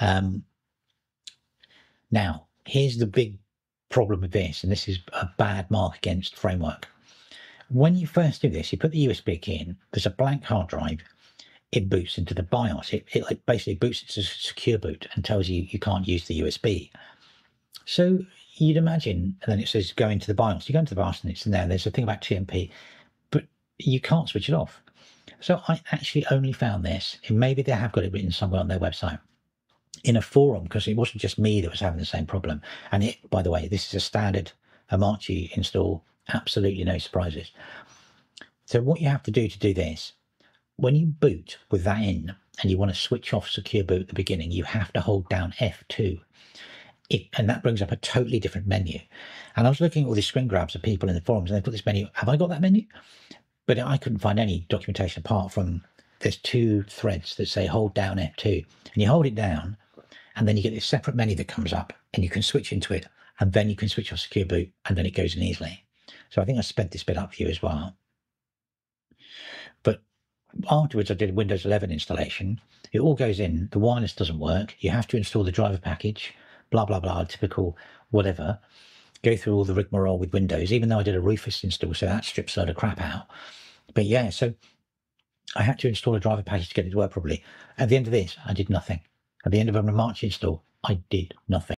Um, now, here's the big problem with this, and this is a bad mark against framework. When you first do this, you put the USB key in, there's a blank hard drive, it boots into the BIOS. It, it like basically boots into secure boot and tells you you can't use the USB. So you'd imagine, and then it says go into the BIOS. You go into the BIOS and it's in there. There's a thing about TMP, but you can't switch it off. So I actually only found this, and maybe they have got it written somewhere on their website in a forum because it wasn't just me that was having the same problem. And it, by the way, this is a standard Omarchy install, absolutely no surprises. So what you have to do to do this, when you boot with that in and you want to switch off secure boot at the beginning, you have to hold down F2. It, and that brings up a totally different menu. And I was looking at all these screen grabs of people in the forums and they put this menu. Have I got that menu? But I couldn't find any documentation apart from there's two threads that say hold down F2. And you hold it down and then you get this separate menu that comes up and you can switch into it and then you can switch off secure boot and then it goes in easily. So I think I sped this bit up for you as well. But afterwards I did Windows 11 installation. It all goes in, the wireless doesn't work. You have to install the driver package, blah, blah, blah, typical whatever. Go through all the rigmarole with Windows, even though I did a Rufus install, so that strips a load of crap out. But yeah, so I had to install a driver package to get it to work properly. At the end of this, I did nothing. At the end of a March install, I did nothing.